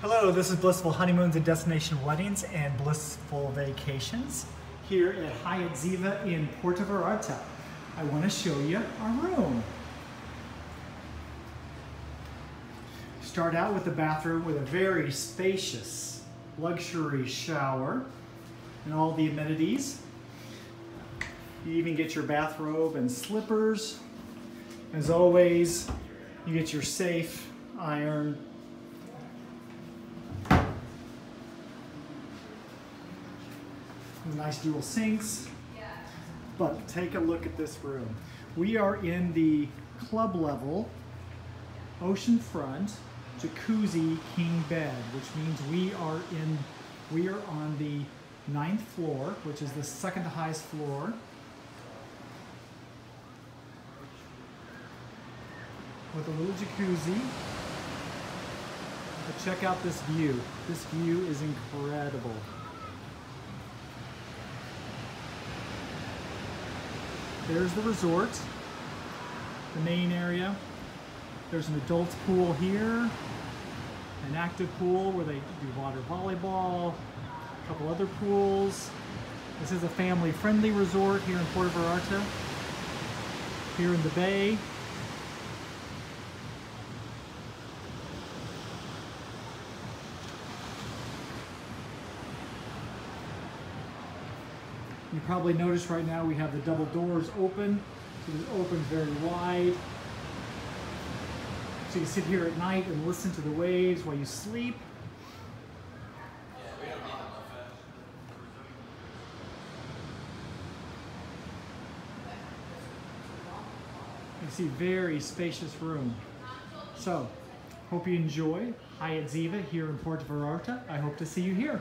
Hello, this is Blissful Honeymoons and Destination Weddings and Blissful Vacations here at Hyatt Ziva in Puerto Vallarta. I want to show you our room. Start out with the bathroom with a very spacious luxury shower and all the amenities. You even get your bathrobe and slippers. As always, you get your safe iron nice dual sinks. But take a look at this room. We are in the club level, oceanfront, jacuzzi king bed, which means we are in, we are on the ninth floor, which is the second highest floor. With a little jacuzzi. But check out this view. This view is incredible. There's the resort, the main area. There's an adult pool here, an active pool where they do water volleyball, a couple other pools. This is a family-friendly resort here in Puerto Vallarta, here in the bay. You probably noticed right now we have the double doors open. So it opens very wide. So you sit here at night and listen to the waves while you sleep. You see very spacious room. So, hope you enjoy Hyatt Ziva here in Puerto Vallarta. I hope to see you here.